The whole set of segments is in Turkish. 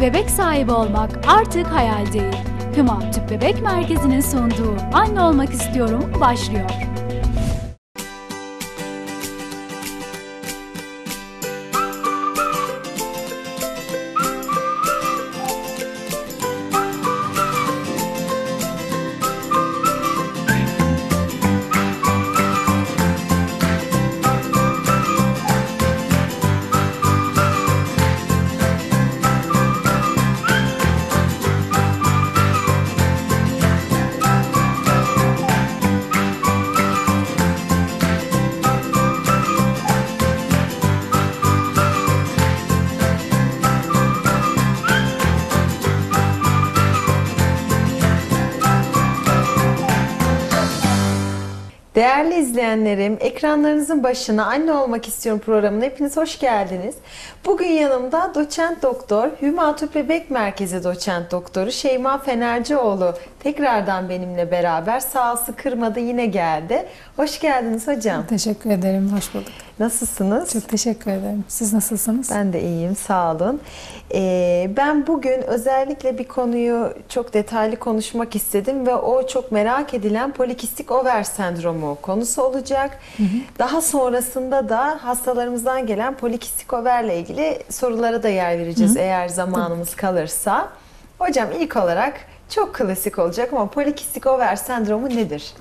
Bebek sahibi olmak artık hayal değil. Hüma Tüp Bebek Merkezi'nin sunduğu Anne Olmak İstiyorum başlıyor. Değerli izleyenlerim, ekranlarınızın başına Anne Olmak İstiyorum programına hepiniz hoş geldiniz. Bugün yanımda doçent doktor, Hüma Tüp Bebek Merkezi doçent doktoru Şeyma Fenercioğlu tekrardan benimle beraber sağlısı kırmadı yine geldi. Hoş geldiniz hocam. Teşekkür ederim, hoş bulduk. Nasılsınız? Çok teşekkür ederim. Siz nasılsınız? Ben de iyiyim, sağ olun. Ee, ben bugün özellikle bir konuyu çok detaylı konuşmak istedim ve o çok merak edilen polikistik over sendromu konusu olacak. Hı hı. Daha sonrasında da hastalarımızdan gelen polikistik overle ilgili sorulara da yer vereceğiz hı hı. eğer zamanımız hı. kalırsa. Hocam ilk olarak çok klasik olacak ama polikistik over sendromu nedir?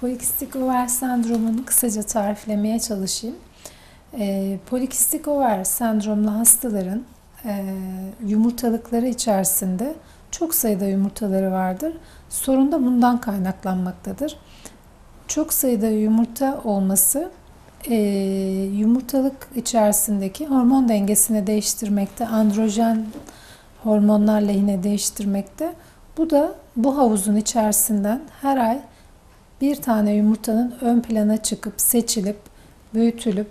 Polikistik over sendromunu kısaca tariflemeye çalışayım. E, polikistik over sendromlu hastaların e, yumurtalıkları içerisinde çok sayıda yumurtaları vardır. Sorun da bundan kaynaklanmaktadır. Çok sayıda yumurta olması e, yumurtalık içerisindeki hormon dengesini değiştirmekte, androjen hormonlar lehine değiştirmekte. Bu da bu havuzun içerisinden her ay bir tane yumurtanın ön plana çıkıp seçilip büyütülüp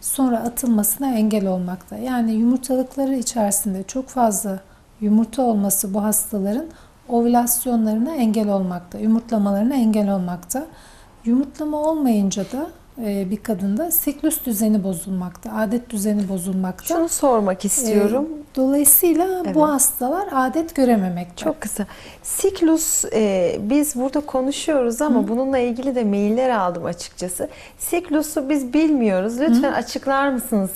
sonra atılmasına engel olmakta. Yani yumurtalıkları içerisinde çok fazla yumurta olması bu hastaların ovülasyonlarına engel olmakta, yumurtlamalarına engel olmakta. Yumurtlama olmayınca da bir kadında siklus düzeni bozulmakta, adet düzeni bozulmakta. Şunu sormak istiyorum. E, dolayısıyla evet. bu hastalar adet görememekte. Çok kısa. Siklus e, biz burada konuşuyoruz ama Hı. bununla ilgili de mailler aldım açıkçası. Siklusu biz bilmiyoruz. Lütfen Hı. açıklar mısınız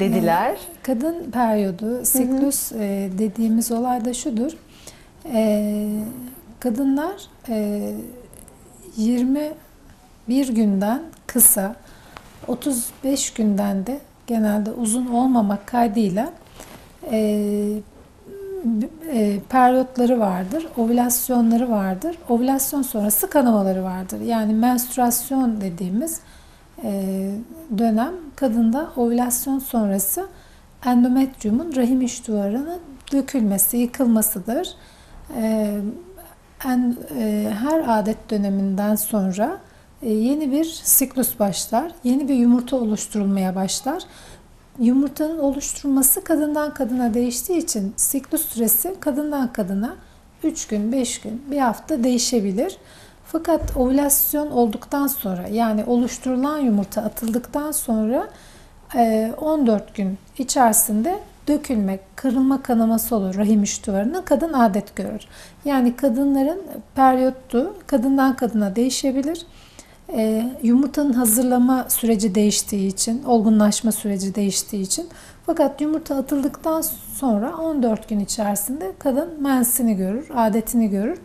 dediler. E, kadın periyodu, siklus Hı. E, dediğimiz olay da şudur. E, kadınlar e, 20 bir günden kısa, 35 günden de genelde uzun olmamak kaydıyla e, e, periyotları vardır, ovülasyonları vardır. Ovülasyon sonrası kanamaları vardır. Yani menstruasyon dediğimiz e, dönem kadında ovülasyon sonrası endometriumun rahim iç duvarının dökülmesi, yıkılmasıdır. E, en, e, her adet döneminden sonra yeni bir siklus başlar. Yeni bir yumurta oluşturulmaya başlar. Yumurtanın oluşturulması kadından kadına değiştiği için siklus süresi kadından kadına 3 gün, 5 gün, bir hafta değişebilir. Fakat ovülasyon olduktan sonra yani oluşturulan yumurta atıldıktan sonra 14 e, gün içerisinde dökülme, kırılma kanaması olur rahim iç duvarına. Kadın adet görür. Yani kadınların periyotu kadından kadına değişebilir. E, yumurtanın hazırlama süreci değiştiği için, olgunlaşma süreci değiştiği için fakat yumurta atıldıktan sonra 14 gün içerisinde kadın mensini görür, adetini görür.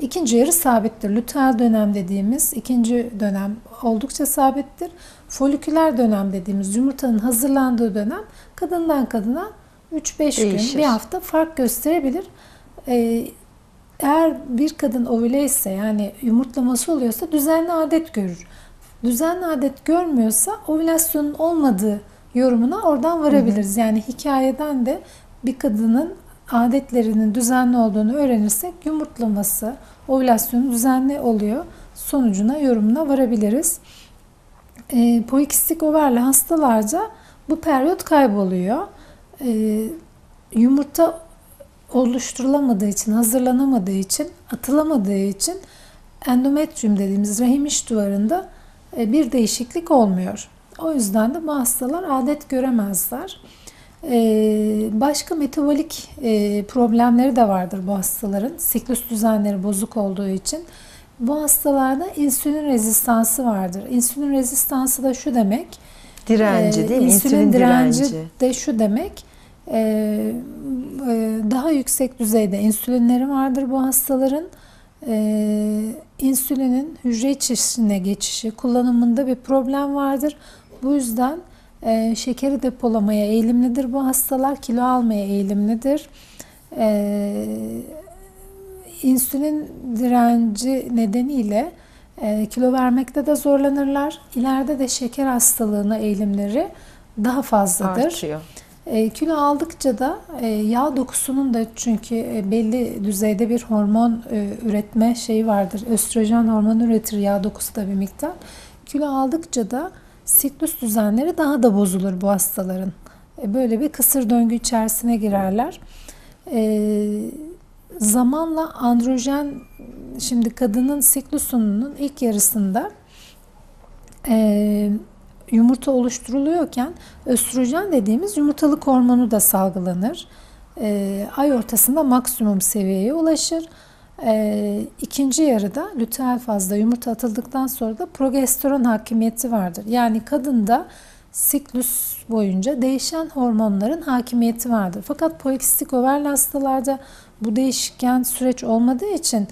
İkinci yarı sabittir. Luteal dönem dediğimiz ikinci dönem oldukça sabittir. Foliküler dönem dediğimiz yumurtanın hazırlandığı dönem kadından kadına 3-5 gün, bir hafta fark gösterebilir. Ee, eğer bir kadın ovüle ise yani yumurtlaması oluyorsa düzenli adet görür. Düzenli adet görmüyorsa ovülasyonun olmadığı yorumuna oradan varabiliriz. Hı hı. Yani hikayeden de bir kadının adetlerinin düzenli olduğunu öğrenirsek yumurtlaması, ovülasyonu düzenli oluyor. Sonucuna, yorumuna varabiliriz. E, polikistik overli hastalarca bu periyot kayboluyor. E, yumurta oluşturulamadığı için, hazırlanamadığı için, atılamadığı için endometrium dediğimiz rahim iç duvarında e, bir değişiklik olmuyor. O yüzden de bu hastalar adet göremezler. Ee, başka metabolik e, problemleri de vardır bu hastaların. Siklus düzenleri bozuk olduğu için. Bu hastalarda insülin rezistansı vardır. İnsülin rezistansı da şu demek. Direnci e, değil mi? İnsülin direnci de şu demek. E, e, daha yüksek düzeyde insülinleri vardır bu hastaların. E, insülinin hücre içerisine geçişi, kullanımında bir problem vardır. Bu yüzden e, şekeri depolamaya eğilimlidir bu hastalar, kilo almaya eğilimlidir. E, insülin direnci nedeniyle e, kilo vermekte de zorlanırlar. İleride de şeker hastalığına eğilimleri daha fazladır. Artıyor. E, kilo aldıkça da e, yağ dokusunun da çünkü e, belli düzeyde bir hormon üretme şeyi vardır. Östrojen hormonu üretir yağ dokusu da bir miktar. Kilo aldıkça da siklus düzenleri daha da bozulur bu hastaların. Böyle bir kısır döngü içerisine girerler. Zamanla androjen şimdi kadının siklusunun ilk yarısında yumurta oluşturuluyorken östrojen dediğimiz yumurtalık hormonu da salgılanır. E, ay ortasında maksimum seviyeye ulaşır. E, ikinci yarıda luteal fazda yumurta atıldıktan sonra da progesteron hakimiyeti vardır. Yani kadında siklus boyunca değişen hormonların hakimiyeti vardır. Fakat polikistik overli hastalarda bu değişken süreç olmadığı için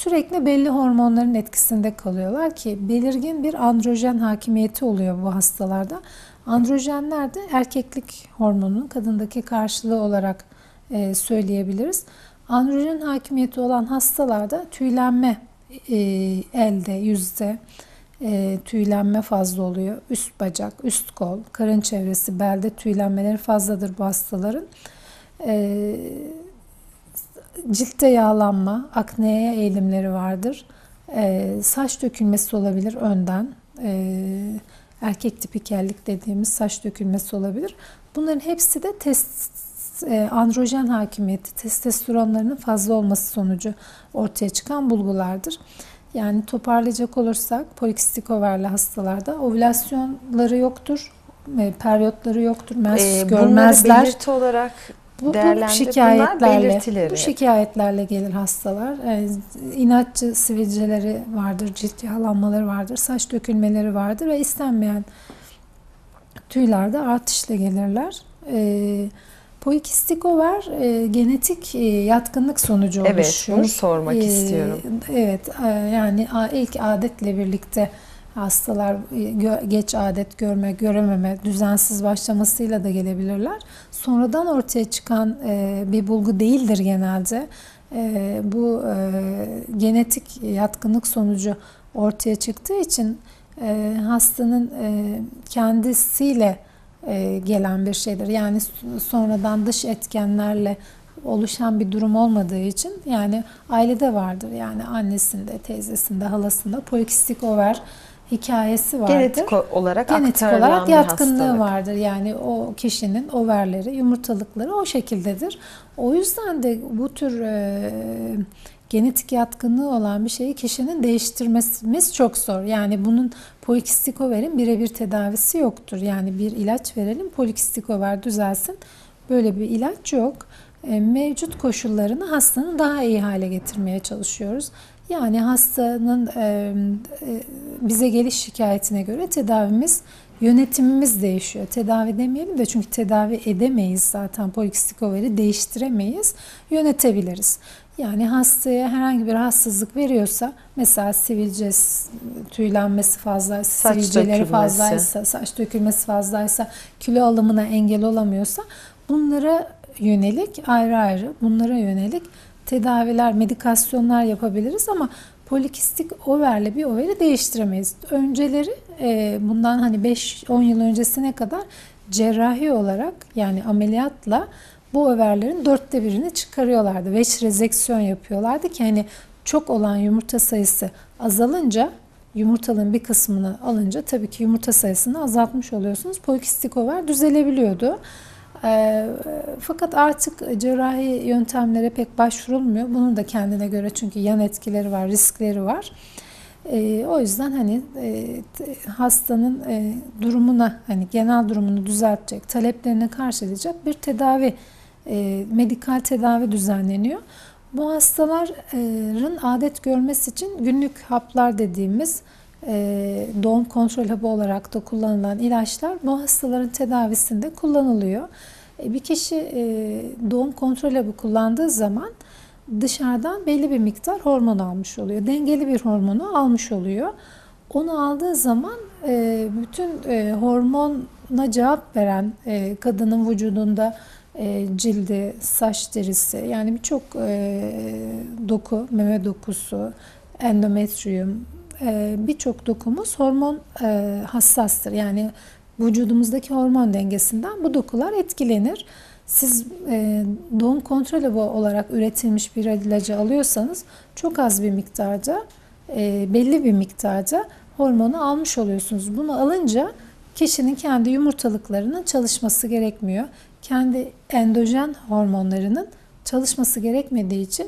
sürekli belli hormonların etkisinde kalıyorlar ki belirgin bir androjen hakimiyeti oluyor bu hastalarda. Androjenler de erkeklik hormonunun kadındaki karşılığı olarak e, söyleyebiliriz. Androjen hakimiyeti olan hastalarda tüylenme e, elde, yüzde e, tüylenme fazla oluyor. Üst bacak, üst kol, karın çevresi, belde tüylenmeleri fazladır bu hastaların. Ciltte yağlanma, akneye eğilimleri vardır. E, saç dökülmesi olabilir önden. E, erkek tipikellik dediğimiz saç dökülmesi olabilir. Bunların hepsi de test, e, androjen hakimiyeti, testosteronlarının fazla olması sonucu ortaya çıkan bulgulardır. Yani toparlayacak olursak polikistik overli hastalarda ovülasyonları yoktur, e, periyotları yoktur, mens Ee, görmezler. Bunları belirti olarak Bu, bu şikayetlerle, Bunlar belirtileri. bu şikayetlerle gelir hastalar. Ee, inatçı sivilceleri vardır, cilt yağlanmaları vardır, saç dökülmeleri vardır ve istenmeyen tüylerde artışla gelirler. Ee, polikistik over e, genetik e, yatkınlık sonucu Evet, oluşur. bunu sormak Ee, istiyorum. Evet, e, yani ilk adetle birlikte hastalar e, geç adet görme, görememe, düzensiz başlamasıyla da gelebilirler. Sonradan ortaya çıkan e, bir bulgu değildir genelde. E, bu genetik yatkınlık sonucu ortaya çıktığı için hastanın kendisiyle gelen bir şeydir. Yani sonradan dış etkenlerle oluşan bir durum olmadığı için yani ailede vardır. Yani annesinde, teyzesinde, halasında polikistik over hikayesi vardır. Genetik olarak Genetik olarak yatkınlığı hastalık. vardır. Yani o kişinin overleri, yumurtalıkları o şekildedir. O yüzden de bu tür e, genetik yatkınlığı olan bir şeyi kişinin değiştirmemiz çok zor. Yani bunun polikistik overin birebir tedavisi yoktur. Yani bir ilaç verelim polikistik over düzelsin. Böyle bir ilaç yok. E, mevcut koşullarını hastanın daha iyi hale getirmeye çalışıyoruz. Yani hastanın e, bize geliş şikayetine göre tedavimiz, yönetimimiz değişiyor. Tedavi demeyelim de çünkü tedavi edemeyiz zaten polikistik overi değiştiremeyiz, yönetebiliriz. Yani hastaya herhangi bir rahatsızlık veriyorsa mesela sivilce tüylenmesi fazlaysa, Saç sivilceleri dökülmesi. fazlaysa, saç dökülmesi fazlaysa, kilo alımına engel olamıyorsa bunlara yönelik ayrı ayrı bunlara yönelik tedaviler, medikasyonlar yapabiliriz ama polikistik overle bir overi değiştiremeyiz. Önceleri e, bundan hani 5-10 yıl öncesine kadar cerrahi olarak yani ameliyatla bu overlerin dörtte birini çıkarıyorlardı. Veç rezeksiyon yapıyorlardı ki hani çok olan yumurta sayısı azalınca yumurtalığın bir kısmını alınca tabii ki yumurta sayısını azaltmış oluyorsunuz. Polikistik over düzelebiliyordu. E, fakat artık cerrahi yöntemlere pek başvurulmuyor. Bunun da kendine göre çünkü yan etkileri var, riskleri var. E, o yüzden hani e, hastanın e, durumuna hani genel durumunu düzeltecek, taleplerini karşılayacak bir tedavi, e, medikal tedavi düzenleniyor. Bu hastaların adet görmesi için günlük haplar dediğimiz e, doğum kontrol hapı olarak da kullanılan ilaçlar bu hastaların tedavisinde kullanılıyor. E, bir kişi e, doğum kontrol hapı kullandığı zaman dışarıdan belli bir miktar hormon almış oluyor. Dengeli bir hormonu almış oluyor. Onu aldığı zaman bütün hormona cevap veren kadının vücudunda cildi, saç derisi yani birçok doku, meme dokusu, endometrium, birçok dokumuz hormon hassastır. Yani vücudumuzdaki hormon dengesinden bu dokular etkilenir. Siz e, doğum kontrolü olarak üretilmiş bir ilacı alıyorsanız çok az bir miktarda, e, belli bir miktarda hormonu almış oluyorsunuz. Bunu alınca kişinin kendi yumurtalıklarının çalışması gerekmiyor. Kendi endojen hormonlarının çalışması gerekmediği için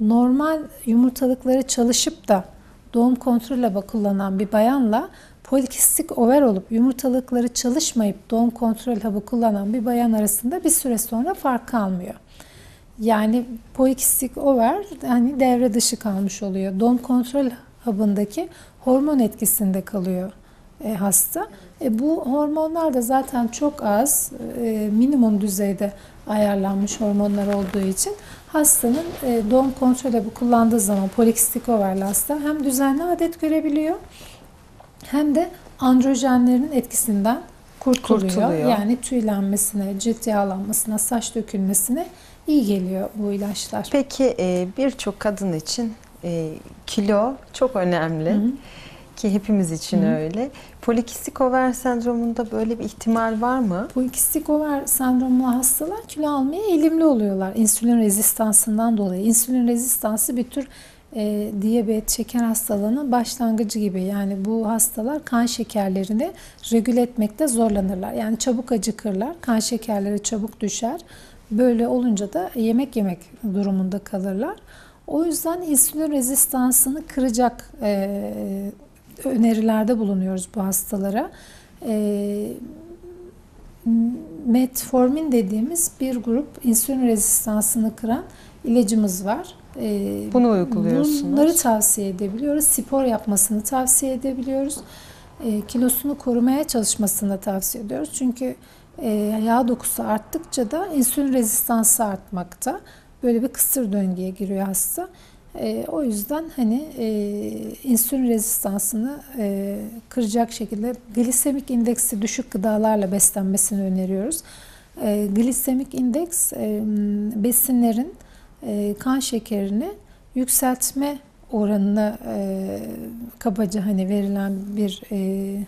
normal yumurtalıkları çalışıp da doğum kontrolü kullanan bir bayanla polikistik over olup yumurtalıkları çalışmayıp doğum kontrol hapı kullanan bir bayan arasında bir süre sonra fark kalmıyor. Yani polikistik over hani devre dışı kalmış oluyor. Doğum kontrol hapındaki hormon etkisinde kalıyor e, hasta. E, bu hormonlar da zaten çok az, e, minimum düzeyde ayarlanmış hormonlar olduğu için hastanın e, doğum kontrol hapı kullandığı zaman polikistik overli hasta hem düzenli adet görebiliyor hem de androjenlerin etkisinden kurtuluyor. kurtuluyor. Yani tüylenmesine, cilt yağlanmasına, saç dökülmesine iyi geliyor bu ilaçlar. Peki e, birçok kadın için e, kilo çok önemli. Hı hı. Ki hepimiz için Hı. öyle. Polikistik over sendromunda böyle bir ihtimal var mı? Polikistik over sendromlu hastalar kilo almaya eğilimli oluyorlar. İnsülin rezistansından dolayı. İnsülin rezistansı bir tür e, diyabet, şeker hastalığının başlangıcı gibi. Yani bu hastalar kan şekerlerini regüle etmekte zorlanırlar. Yani çabuk acıkırlar, kan şekerleri çabuk düşer. Böyle olunca da yemek yemek durumunda kalırlar. O yüzden insülin rezistansını kıracak e, önerilerde bulunuyoruz bu hastalara. E, metformin dediğimiz bir grup insülin rezistansını kıran ilacımız var. Ee, Bunu uyguluyorsunuz. Bunları tavsiye edebiliyoruz. Spor yapmasını tavsiye edebiliyoruz. E, kilosunu korumaya çalışmasını tavsiye ediyoruz. Çünkü e, yağ dokusu arttıkça da insülin rezistansı artmakta. Böyle bir kısır döngüye giriyor hasta. E, o yüzden hani e, insülin rezistansını e, kıracak şekilde glisemik indeksi düşük gıdalarla beslenmesini öneriyoruz. E, glisemik indeks e, besinlerin e, kan şekerini yükseltme oranına e, kabaca hani verilen bir e,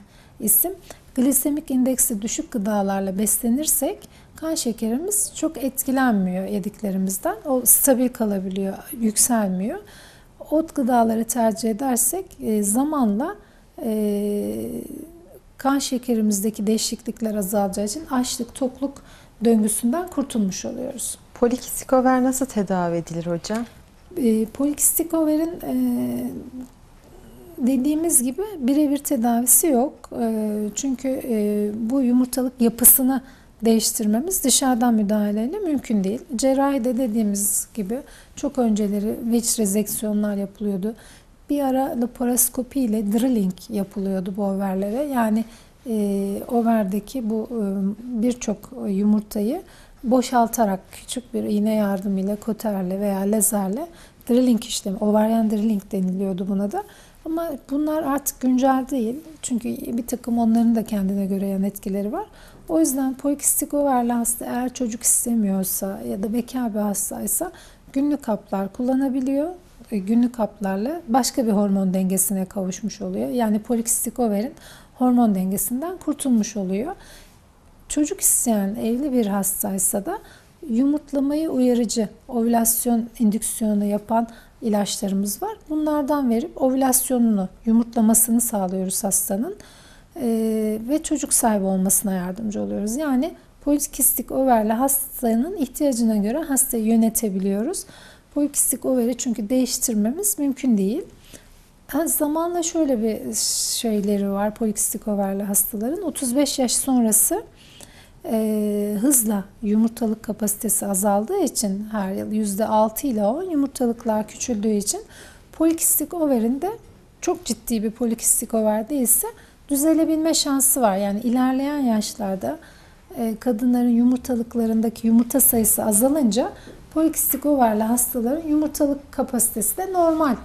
isim. Glisemik indeksi düşük gıdalarla beslenirsek kan şekerimiz çok etkilenmiyor yediklerimizden. O stabil kalabiliyor, yükselmiyor. Ot gıdaları tercih edersek e, zamanla e, kan şekerimizdeki değişiklikler azalacağı için açlık, tokluk döngüsünden kurtulmuş oluyoruz. Polikistik over nasıl tedavi edilir hocam? E, polikistik overin e, dediğimiz gibi birebir tedavisi yok. E, çünkü e, bu yumurtalık yapısını değiştirmemiz dışarıdan müdahaleyle mümkün değil. Cerrahide dediğimiz gibi çok önceleri veç rezeksiyonlar yapılıyordu. Bir ara laparoskopi ile drilling yapılıyordu bu overlere. Yani e, overdeki bu e, birçok yumurtayı boşaltarak küçük bir iğne yardımıyla koterle veya lezerle drilling işlemi, ovaryen drilling deniliyordu buna da. Ama bunlar artık güncel değil. Çünkü bir takım onların da kendine göre yan etkileri var. O yüzden polikistik overli hasta eğer çocuk istemiyorsa ya da bekar bir hastaysa günlük haplar kullanabiliyor. E, günlük haplarla başka bir hormon dengesine kavuşmuş oluyor. Yani polikistik overin hormon dengesinden kurtulmuş oluyor. Çocuk isteyen evli bir hastaysa da yumurtlamayı uyarıcı ovülasyon indüksiyonu yapan ilaçlarımız var. Bunlardan verip ovülasyonunu, yumurtlamasını sağlıyoruz hastanın ee, ve çocuk sahibi olmasına yardımcı oluyoruz. Yani polikistik overle hastanın ihtiyacına göre hastayı yönetebiliyoruz. Polikistik overi çünkü değiştirmemiz mümkün değil. Zamanla şöyle bir şeyleri var polikistik overli hastaların. 35 yaş sonrası e, hızla yumurtalık kapasitesi azaldığı için her yıl %6 ile 10 yumurtalıklar küçüldüğü için polikistik overinde çok ciddi bir polikistik over değilse düzelebilme şansı var. Yani ilerleyen yaşlarda e, kadınların yumurtalıklarındaki yumurta sayısı azalınca polikistik overli hastaların yumurtalık kapasitesi de normal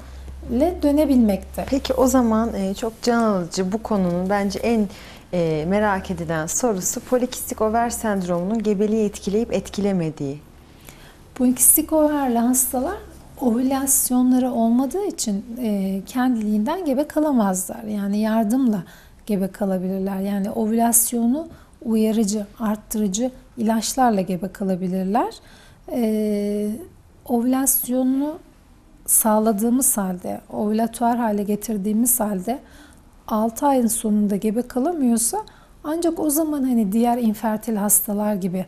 ile dönebilmekte. Peki o zaman e, çok can alıcı bu konunun bence en e, merak edilen sorusu polikistik over sendromunun gebeliği etkileyip etkilemediği. Polikistik overli hastalar ovülasyonları olmadığı için e, kendiliğinden gebe kalamazlar. Yani yardımla gebe kalabilirler. Yani ovülasyonu uyarıcı, arttırıcı ilaçlarla gebe kalabilirler. E, ovülasyonunu sağladığımız halde, ovülatuar hale getirdiğimiz halde 6 ayın sonunda gebe kalamıyorsa ancak o zaman hani diğer infertil hastalar gibi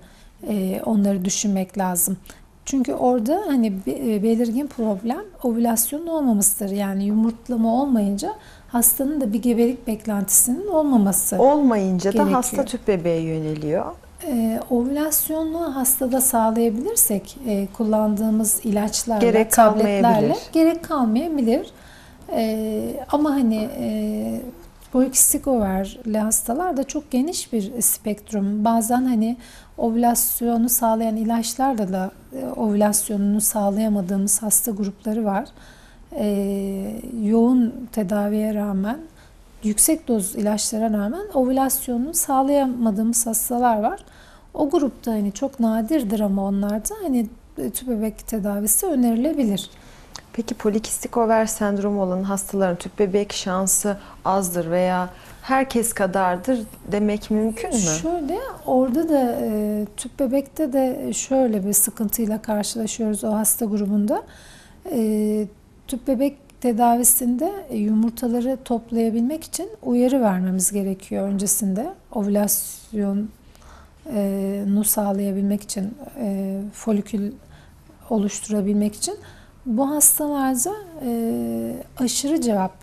e, onları düşünmek lazım. Çünkü orada hani e, belirgin problem ovülasyonun olmamasıdır. Yani yumurtlama olmayınca hastanın da bir gebelik beklentisinin olmaması. Olmayınca da Gerekiyor. hasta tüp bebeğe yöneliyor. Ee, ovülasyonu hastada sağlayabilirsek e, kullandığımız ilaçlarla, Gerek tabletlerle gerek kalmayabilir. Ee, ama hani e, polikistik overli hastalar da çok geniş bir spektrum. Bazen hani ovülasyonu sağlayan ilaçlarla da e, ovülasyonunu sağlayamadığımız hasta grupları var. Ee, yoğun tedaviye rağmen yüksek doz ilaçlara rağmen ovülasyonunu sağlayamadığımız hastalar var. O grupta hani çok nadirdir ama onlarda hani tüp bebek tedavisi önerilebilir. Peki polikistik over sendromu olan hastaların tüp bebek şansı azdır veya herkes kadardır demek mümkün mü? Şöyle orada da e, tüp bebekte de şöyle bir sıkıntıyla karşılaşıyoruz o hasta grubunda. E, tüp bebek tedavisinde yumurtaları toplayabilmek için uyarı vermemiz gerekiyor öncesinde. Ovülasyonu sağlayabilmek için, e, folikül oluşturabilmek için. Bu hastalarda e, aşırı cevap,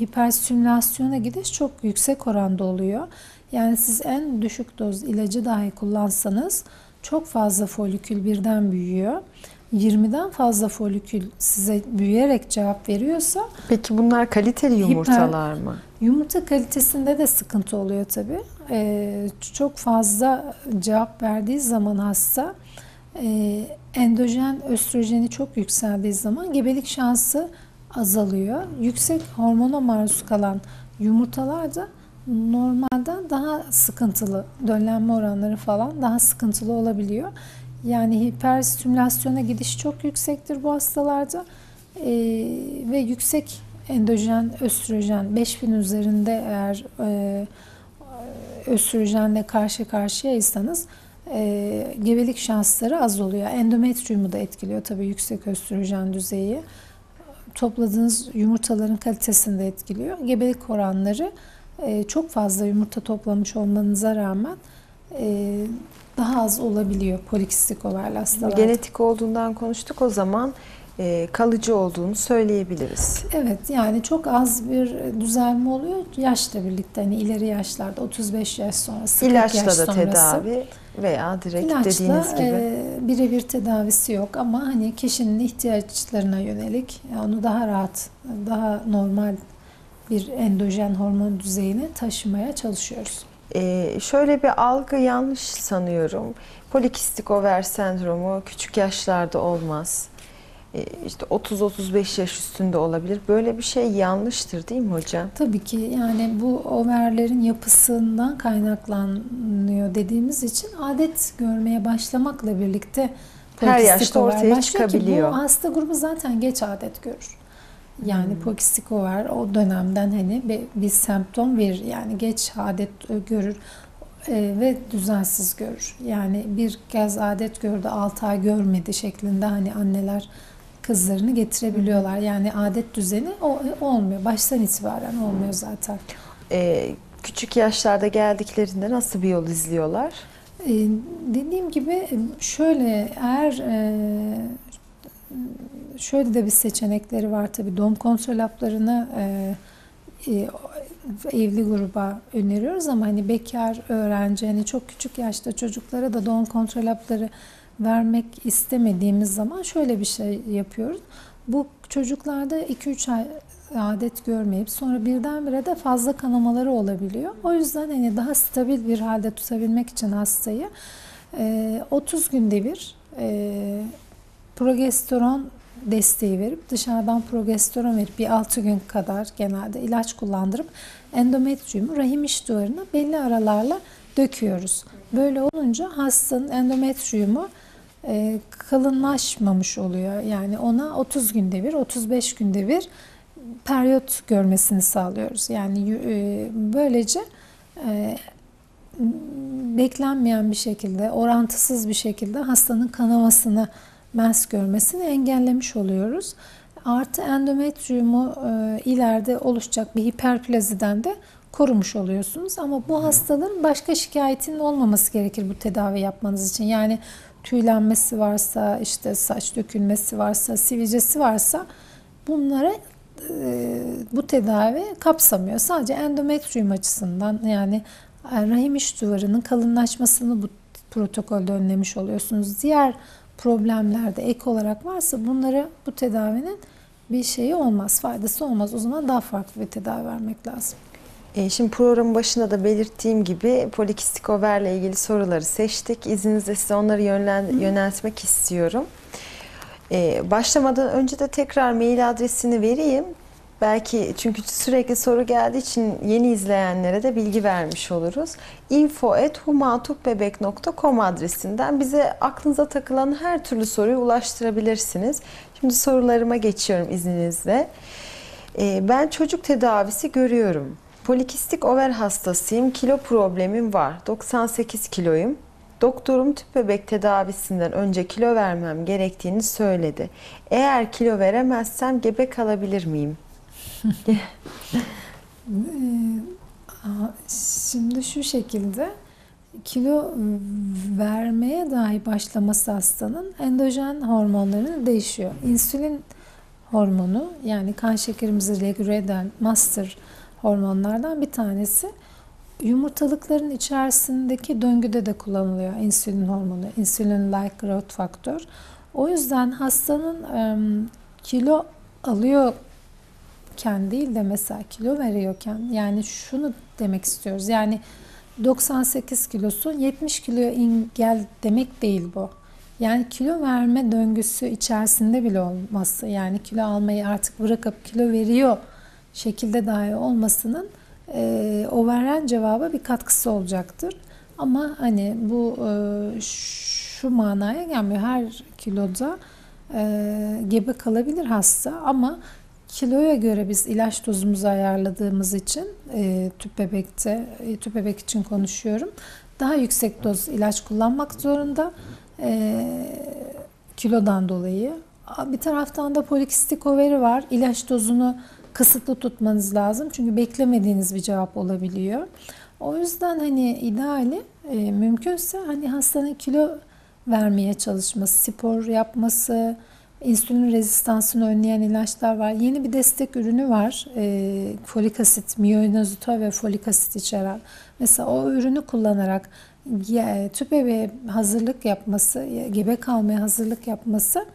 hiperstimülasyona gidiş çok yüksek oranda oluyor. Yani siz en düşük doz ilacı dahi kullansanız çok fazla folikül birden büyüyor. 20'den fazla folikül size büyüyerek cevap veriyorsa Peki bunlar kaliteli yumurtalar mı? Yumurta kalitesinde de sıkıntı oluyor tabii. Ee, çok fazla cevap verdiği zaman hasta e, endojen östrojeni çok yükseldiği zaman gebelik şansı azalıyor. Yüksek hormona maruz kalan yumurtalar da normalden daha sıkıntılı, döllenme oranları falan daha sıkıntılı olabiliyor. Yani hiperstimülasyona gidiş çok yüksektir bu hastalarda Ee, ve yüksek endojen östrojen 5000 üzerinde eğer e, östrojenle karşı karşıyaysanız e, gebelik şansları az oluyor. Endometriyumu da etkiliyor tabii yüksek östrojen düzeyi. Topladığınız yumurtaların kalitesini de etkiliyor. Gebelik oranları e, çok fazla yumurta toplamış olmanıza rağmen e, daha az olabiliyor polikistik overli hastalarda. Genetik olduğundan konuştuk o zaman e, kalıcı olduğunu söyleyebiliriz. Evet yani çok az bir düzelme oluyor yaşla birlikte hani ileri yaşlarda 35 yaş sonrası 40 İlaçla yaş da sonrası. tedavi veya direkt İlaçla dediğiniz gibi. e, birebir tedavisi yok ama hani kişinin ihtiyaçlarına yönelik onu daha rahat, daha normal bir endojen hormon düzeyine taşımaya çalışıyoruz. Ee, şöyle bir algı yanlış sanıyorum. Polikistik over sendromu küçük yaşlarda olmaz. Ee, işte 30-35 yaş üstünde olabilir. Böyle bir şey yanlıştır değil mi hocam? Tabii ki yani bu overlerin yapısından kaynaklanıyor dediğimiz için adet görmeye başlamakla birlikte Her polikistik yaşta over ortaya başlıyor ki çıkabiliyor. Bu hasta grubu zaten geç adet görür. Yani Hmm. polikistik over o dönemden hani bir, bir semptom verir. Yani geç adet görür e, ve düzensiz görür. Yani bir kez adet gördü 6 ay görmedi şeklinde hani anneler kızlarını getirebiliyorlar. Yani adet düzeni o, olmuyor. Baştan itibaren olmuyor zaten. Ee, küçük yaşlarda geldiklerinde nasıl bir yol izliyorlar? Ee, dediğim gibi şöyle eğer e, şöyle de bir seçenekleri var tabii. Doğum kontrol haplarını e, e, evli gruba öneriyoruz ama hani bekar öğrenci hani çok küçük yaşta çocuklara da doğum kontrol hapları vermek istemediğimiz zaman şöyle bir şey yapıyoruz. Bu çocuklarda 2-3 ay adet görmeyip sonra birdenbire de fazla kanamaları olabiliyor. O yüzden hani daha stabil bir halde tutabilmek için hastayı 30 günde bir progesteron desteği verip dışarıdan progesteron verip bir 6 gün kadar genelde ilaç kullandırıp endometriyumu rahim iç duvarına belli aralarla döküyoruz. Böyle olunca hastanın endometriyumu e, kalınlaşmamış oluyor. Yani ona 30 günde bir, 35 günde bir periyot görmesini sağlıyoruz. Yani e, böylece e, beklenmeyen bir şekilde, orantısız bir şekilde hastanın kanamasını mens görmesini engellemiş oluyoruz. Artı endometriyumu e, ileride oluşacak bir hiperplaziden de korumuş oluyorsunuz. Ama bu hastalığın başka şikayetinin olmaması gerekir bu tedavi yapmanız için. Yani tüylenmesi varsa, işte saç dökülmesi varsa, sivilcesi varsa bunlara e, bu tedavi kapsamıyor. Sadece endometriyum açısından yani rahim iç duvarının kalınlaşmasını bu protokolde önlemiş oluyorsunuz. Diğer problemlerde ek olarak varsa bunları bu tedavinin bir şeyi olmaz, faydası olmaz. O zaman daha farklı bir tedavi vermek lazım. E, şimdi programın başında da belirttiğim gibi polikistik overle ilgili soruları seçtik. İzninizle size onları yönlen, yöneltmek istiyorum. E, başlamadan önce de tekrar mail adresini vereyim. Belki çünkü sürekli soru geldiği için yeni izleyenlere de bilgi vermiş oluruz. info.humatupbebek.com adresinden bize aklınıza takılan her türlü soruyu ulaştırabilirsiniz. Şimdi sorularıma geçiyorum izninizle. Ee, ben çocuk tedavisi görüyorum. Polikistik over hastasıyım. Kilo problemim var. 98 kiloyum. Doktorum tüp bebek tedavisinden önce kilo vermem gerektiğini söyledi. Eğer kilo veremezsem gebe kalabilir miyim? Şimdi şu şekilde kilo vermeye dahi başlaması hastanın endojen hormonları değişiyor. İnsülin hormonu yani kan şekerimizi regüle eden master hormonlardan bir tanesi. Yumurtalıkların içerisindeki döngüde de kullanılıyor insülin hormonu, insülin like growth faktör. O yüzden hastanın kilo alıyor veriyorken değil de mesela kilo veriyorken yani şunu demek istiyoruz. Yani 98 kilosun 70 kiloya in gel demek değil bu. Yani kilo verme döngüsü içerisinde bile olması yani kilo almayı artık bırakıp kilo veriyor şekilde dahi olmasının e, o veren cevaba bir katkısı olacaktır. Ama hani bu e, şu manaya gelmiyor. Her kiloda e, gebe kalabilir hasta ama Kiloya göre biz ilaç dozumuzu ayarladığımız için e, tüp bebekte, e, tüp bebek için konuşuyorum. Daha yüksek doz ilaç kullanmak zorunda e, kilodan dolayı. Bir taraftan da polikistik overi var. İlaç dozunu kısıtlı tutmanız lazım. Çünkü beklemediğiniz bir cevap olabiliyor. O yüzden hani ideali e, mümkünse hani hastanın kilo vermeye çalışması, spor yapması, insülin rezistansını önleyen ilaçlar var. Yeni bir destek ürünü var. E, folik asit, miyonozita ve folik asit içeren. Mesela o ürünü kullanarak tüp bebeğe hazırlık yapması, gebe kalmaya hazırlık yapması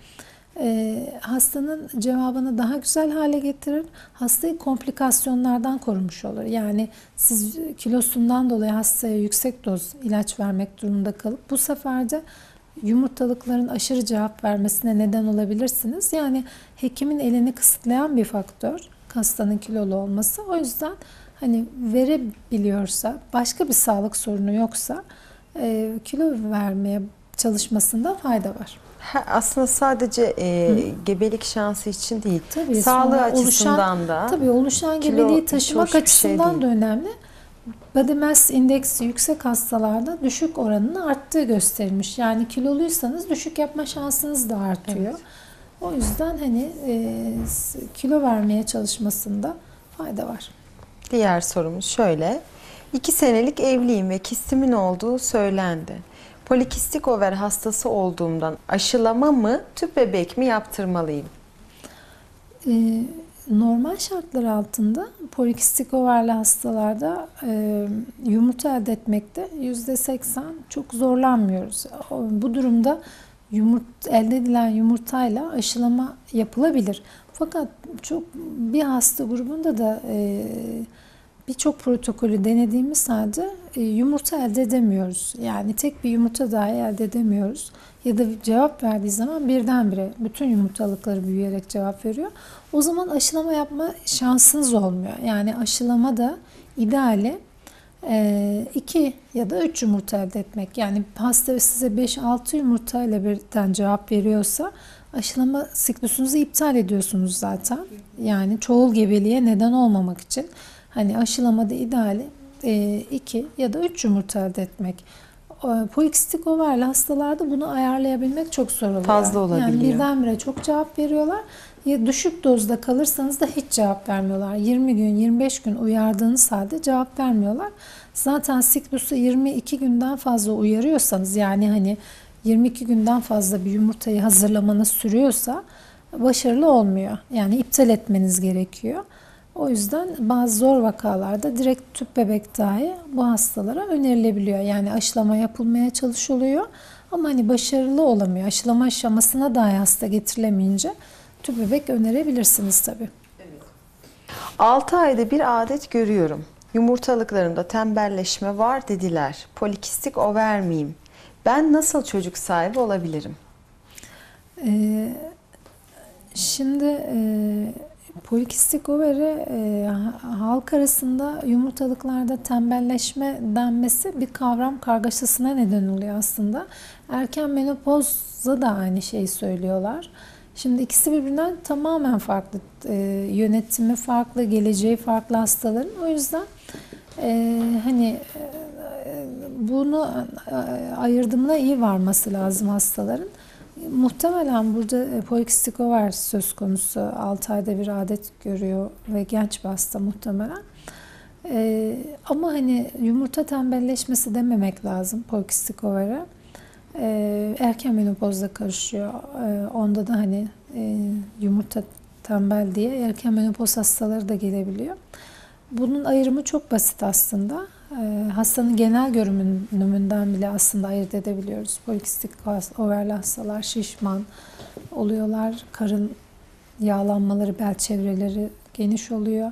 e, hastanın cevabını daha güzel hale getirir. Hastayı komplikasyonlardan korumuş olur. Yani siz kilosundan dolayı hastaya yüksek doz ilaç vermek durumunda kalıp bu sefer de yumurtalıkların aşırı cevap vermesine neden olabilirsiniz. Yani hekimin elini kısıtlayan bir faktör hastanın kilolu olması. O yüzden hani verebiliyorsa, başka bir sağlık sorunu yoksa e, kilo vermeye çalışmasında fayda var. Ha, aslında sadece e, gebelik şansı için değil, tabii, sağlığı açısından oluşan, da. Tabii oluşan gebeliği taşımak şey açısından şey da önemli. Body mass indeksi yüksek hastalarda düşük oranının arttığı gösterilmiş. Yani kiloluysanız düşük yapma şansınız da artıyor. Evet. O yüzden hani e, kilo vermeye çalışmasında fayda var. Diğer sorumuz şöyle. İki senelik evliyim ve kistimin olduğu söylendi. Polikistik over hastası olduğumdan aşılama mı, tüp bebek mi yaptırmalıyım? e, normal şartlar altında polikistik overli hastalarda e, yumurta elde etmekte %80 çok zorlanmıyoruz. Bu durumda yumurt, elde edilen yumurtayla aşılama yapılabilir. Fakat çok bir hasta grubunda da e, birçok protokolü denediğimiz halde e, yumurta elde edemiyoruz. Yani tek bir yumurta dahi elde edemiyoruz. Ya da cevap verdiği zaman birdenbire bütün yumurtalıkları büyüyerek cevap veriyor. O zaman aşılama yapma şansınız olmuyor. Yani aşılama da ideali 2 e, ya da 3 yumurta elde etmek. Yani hasta size 5-6 yumurta ile birden cevap veriyorsa aşılama siklusunuzu iptal ediyorsunuz zaten. Yani çoğul gebeliğe neden olmamak için. Hani aşılamada ideali 2 e, ya da 3 yumurta elde etmek. Polikistik overli hastalarda bunu ayarlayabilmek çok zor oluyor. Fazla olabiliyor. Yani birdenbire çok cevap veriyorlar. Ya düşük dozda kalırsanız da hiç cevap vermiyorlar. 20 gün, 25 gün uyardığınız halde cevap vermiyorlar. Zaten siklusu 22 günden fazla uyarıyorsanız yani hani 22 günden fazla bir yumurtayı hazırlamanız sürüyorsa başarılı olmuyor. Yani iptal etmeniz gerekiyor. O yüzden bazı zor vakalarda direkt tüp bebek dahi bu hastalara önerilebiliyor. Yani aşılama yapılmaya çalışılıyor ama hani başarılı olamıyor. Aşılama aşamasına dahi hasta getirilemeyince tüp bebek önerebilirsiniz tabii. Evet. 6 ayda bir adet görüyorum. Yumurtalıklarımda tembelleşme var dediler. Polikistik over miyim? Ben nasıl çocuk sahibi olabilirim? Ee, şimdi e, Polikistik overi e, halk arasında yumurtalıklarda tembelleşme denmesi bir kavram kargaşasına neden oluyor aslında. Erken menopozda da aynı şeyi söylüyorlar. Şimdi ikisi birbirinden tamamen farklı. E, yönetimi farklı, geleceği farklı hastaların. O yüzden e, hani e, bunu e, ayırdımına iyi varması lazım hastaların. Muhtemelen burada polikistik over söz konusu. 6 ayda bir adet görüyor ve genç bir hasta muhtemelen. Ee, ama hani yumurta tembelleşmesi dememek lazım polikistik overe. Ee, erken menopozda karışıyor. Ee, onda da hani e, yumurta tembel diye erken menopoz hastaları da gelebiliyor. Bunun ayrımı çok basit aslında. Ee, hastanın genel görünümünden bile aslında ayırt edebiliyoruz. Polikistik overli hastalar şişman oluyorlar. Karın yağlanmaları, bel çevreleri geniş oluyor.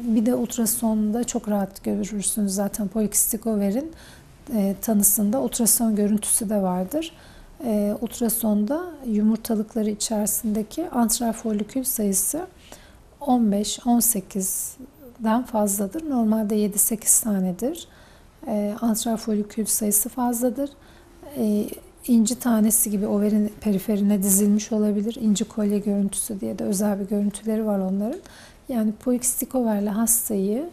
Bir de ultrasonda çok rahat görürsünüz zaten polikistik overin e, tanısında ultrason görüntüsü de vardır. E, ultrasonda yumurtalıkları içerisindeki antral folikül sayısı 15-18 den fazladır. Normalde 7-8 tanedir. E, antral folikül sayısı fazladır. E, inci tanesi gibi overin periferine dizilmiş olabilir. İnci kolye görüntüsü diye de özel bir görüntüleri var onların. Yani polikistik overli hastayı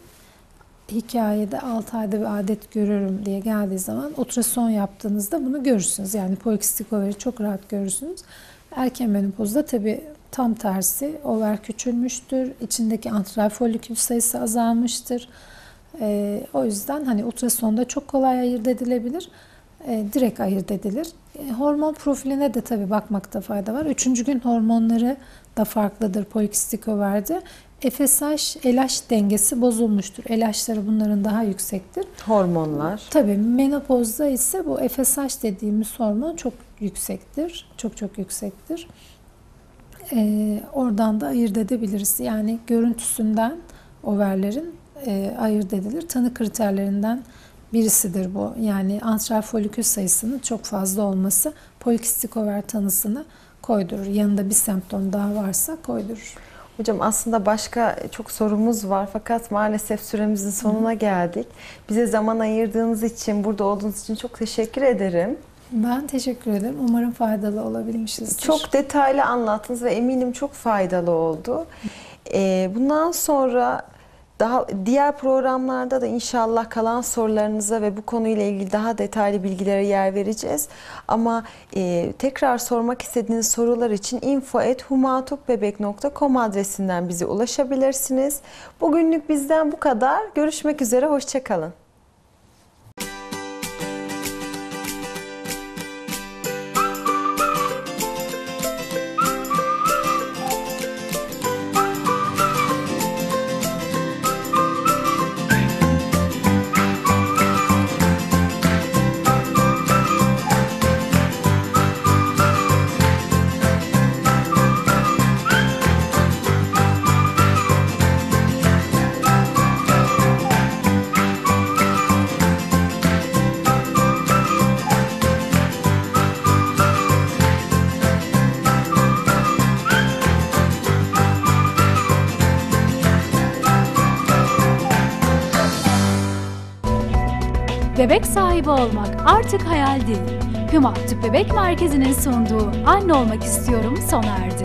hikayede 6 ayda bir adet görürüm diye geldiği zaman ultrason yaptığınızda bunu görürsünüz. Yani polikistik overi çok rahat görürsünüz. Erken menopozda tabi Tam tersi over küçülmüştür. İçindeki antral folikül sayısı azalmıştır. E, o yüzden hani ultrasonda çok kolay ayırt edilebilir. E, direkt ayırt edilir. E, hormon profiline de tabii bakmakta fayda var. Üçüncü gün hormonları da farklıdır polikistik overde. FSH, LH dengesi bozulmuştur. LH'ları bunların daha yüksektir. Hormonlar. Tabii menopozda ise bu FSH dediğimiz hormon çok yüksektir. Çok çok yüksektir e, oradan da ayırt edebiliriz. Yani görüntüsünden overlerin e, ayırt edilir. Tanı kriterlerinden birisidir bu. Yani antral folikül sayısının çok fazla olması polikistik over tanısını koydurur. Yanında bir semptom daha varsa koydurur. Hocam aslında başka çok sorumuz var fakat maalesef süremizin sonuna geldik. Bize zaman ayırdığınız için, burada olduğunuz için çok teşekkür ederim. Ben teşekkür ederim. Umarım faydalı olabilmişizdir. Çok detaylı anlattınız ve eminim çok faydalı oldu. Ee, bundan sonra daha diğer programlarda da inşallah kalan sorularınıza ve bu konuyla ilgili daha detaylı bilgilere yer vereceğiz. Ama e, tekrar sormak istediğiniz sorular için info@humatupbebek.com adresinden bize ulaşabilirsiniz. Bugünlük bizden bu kadar. Görüşmek üzere, hoşçakalın. Bebek sahibi olmak artık hayal değil. Hüma Tüp Bebek Merkezi'nin sunduğu Anne Olmak İstiyorum sona erdi.